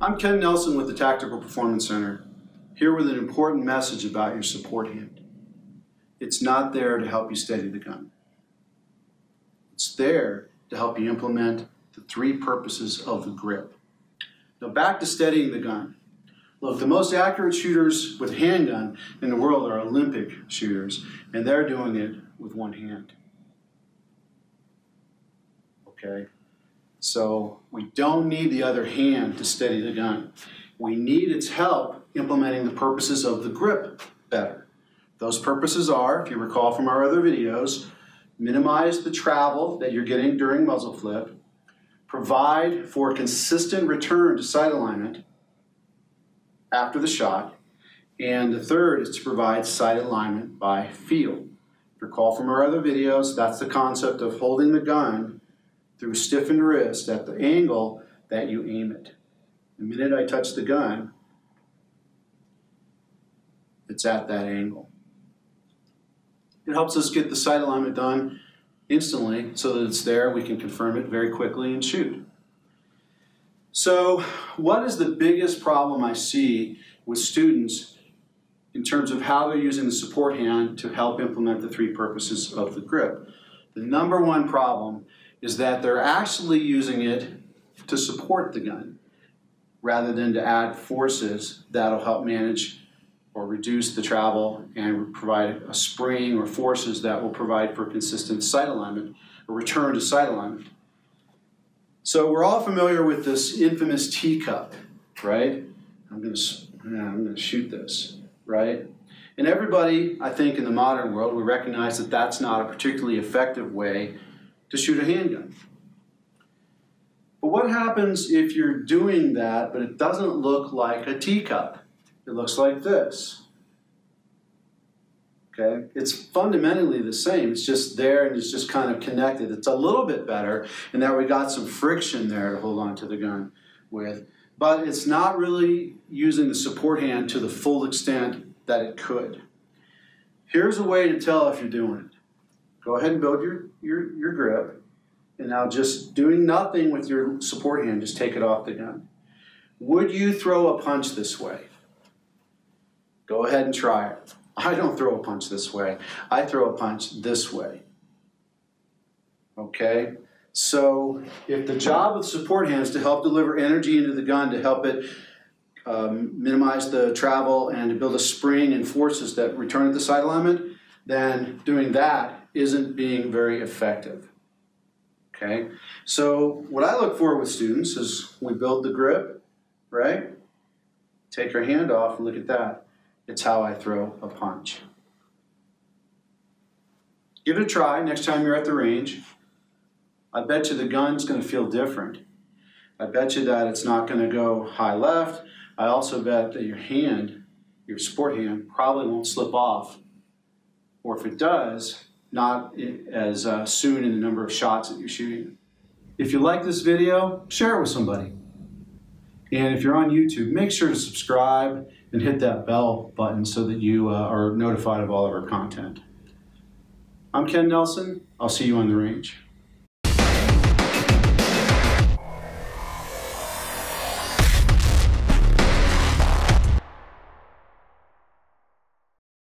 I'm Ken Nelson with the Tactical Performance Center, here with an important message about your support hand. It's not there to help you steady the gun. It's there to help you implement the three purposes of the grip. Now back to steadying the gun. Look, the most accurate shooters with handgun in the world are Olympic shooters, and they're doing it with one hand. Okay? So we don't need the other hand to steady the gun. We need its help implementing the purposes of the grip better. Those purposes are, if you recall from our other videos, minimize the travel that you're getting during muzzle flip, provide for consistent return to sight alignment after the shot, and the third is to provide sight alignment by feel. Recall from our other videos, that's the concept of holding the gun through a stiffened wrist at the angle that you aim it. The minute I touch the gun, it's at that angle. It helps us get the sight alignment done instantly so that it's there, we can confirm it very quickly and shoot. So what is the biggest problem I see with students in terms of how they're using the support hand to help implement the three purposes of the grip? The number one problem is that they're actually using it to support the gun rather than to add forces that'll help manage or reduce the travel and provide a spring or forces that will provide for consistent sight alignment or return to sight alignment. So we're all familiar with this infamous teacup, right? I'm yeah, I'm to shoot this, right? And everybody, I think, in the modern world, we recognize that that's not a particularly effective way to shoot a handgun. But what happens if you're doing that, but it doesn't look like a teacup? It looks like this. Okay? It's fundamentally the same. It's just there and it's just kind of connected. It's a little bit better in that we got some friction there to hold on to the gun with. But it's not really using the support hand to the full extent that it could. Here's a way to tell if you're doing it. Go ahead and build your, your, your grip. And now just doing nothing with your support hand, just take it off the gun. Would you throw a punch this way? Go ahead and try it. I don't throw a punch this way. I throw a punch this way. Okay? So if the job of support hand is to help deliver energy into the gun, to help it um, minimize the travel and to build a spring and forces that return at the sight alignment, then doing that isn't being very effective. Okay? So what I look for with students is we build the grip, right? Take our hand off and look at that. It's how I throw a punch. Give it a try next time you're at the range. I bet you the gun's going to feel different. I bet you that it's not going to go high left. I also bet that your hand, your sport hand, probably won't slip off. Or if it does, not as uh, soon in the number of shots that you're shooting. If you like this video, share it with somebody. And if you're on YouTube, make sure to subscribe and hit that bell button so that you uh, are notified of all of our content. I'm Ken Nelson. I'll see you on the range.